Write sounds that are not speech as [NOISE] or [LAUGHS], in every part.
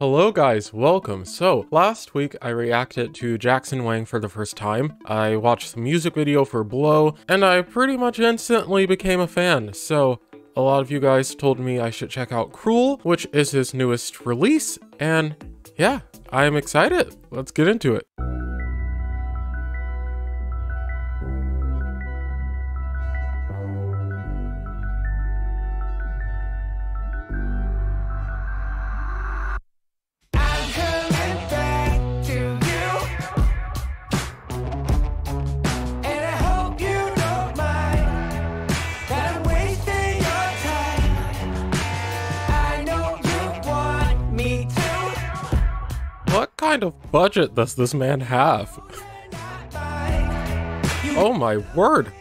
Hello guys, welcome. So, last week I reacted to Jackson Wang for the first time. I watched the music video for Blow, and I pretty much instantly became a fan. So, a lot of you guys told me I should check out Cruel, which is his newest release, and yeah, I'm excited. Let's get into it. Kind of budget does this man have? Oh my word.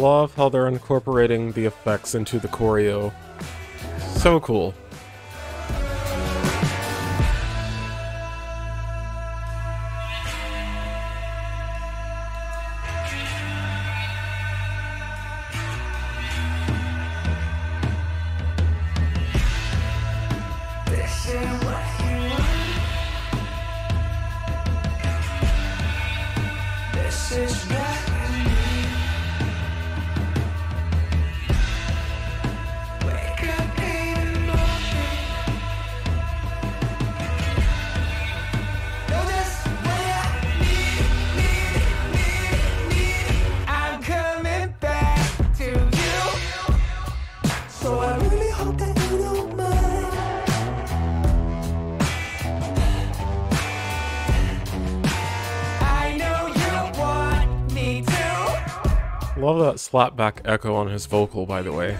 Love how they're incorporating the effects into the choreo. So cool. This is Love that slapback echo on his vocal, by the way.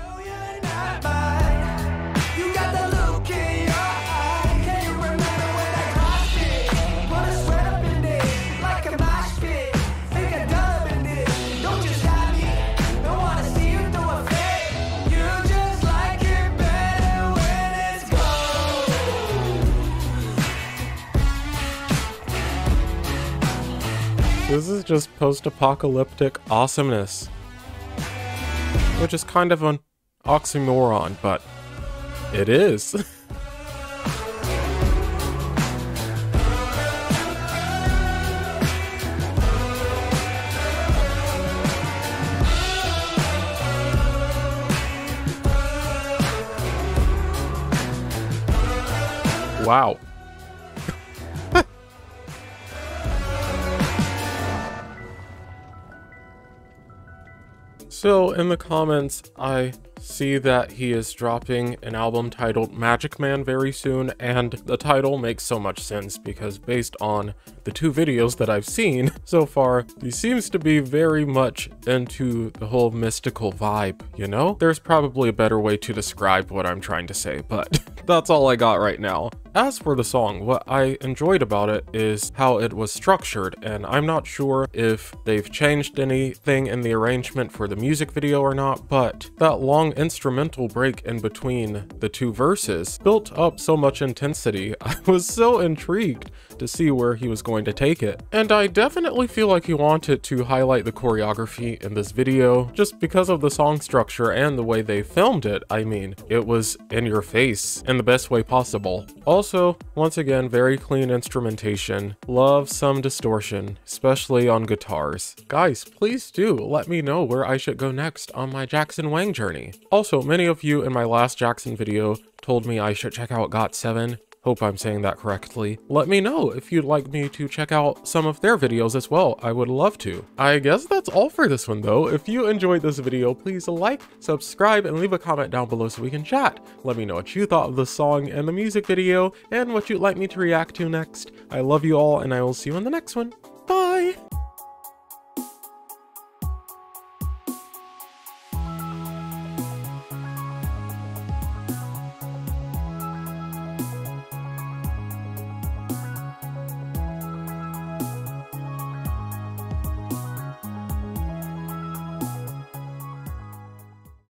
This is just post-apocalyptic awesomeness. Which is kind of an oxymoron, but it is. [LAUGHS] wow. So, in the comments, I see that he is dropping an album titled Magic Man very soon, and the title makes so much sense because, based on the two videos that I've seen [LAUGHS] so far, he seems to be very much into the whole mystical vibe, you know? There's probably a better way to describe what I'm trying to say, but [LAUGHS] that's all I got right now. As for the song, what I enjoyed about it is how it was structured, and I'm not sure if they've changed anything in the arrangement for the music video or not, but that long instrumental break in between the two verses built up so much intensity. [LAUGHS] I was so intrigued to see where he was going to take it. And I definitely feel like he wanted to highlight the choreography in this video just because of the song structure and the way they filmed it. I mean, it was in your face in the best way possible. Also, once again, very clean instrumentation. Love some distortion, especially on guitars. Guys, please do let me know where I should go next on my Jackson Wang journey. Also, many of you in my last Jackson video told me I should check out GOT7. Hope I'm saying that correctly. Let me know if you'd like me to check out some of their videos as well. I would love to. I guess that's all for this one though. If you enjoyed this video, please like, subscribe, and leave a comment down below so we can chat. Let me know what you thought of the song and the music video, and what you'd like me to react to next. I love you all, and I will see you in the next one.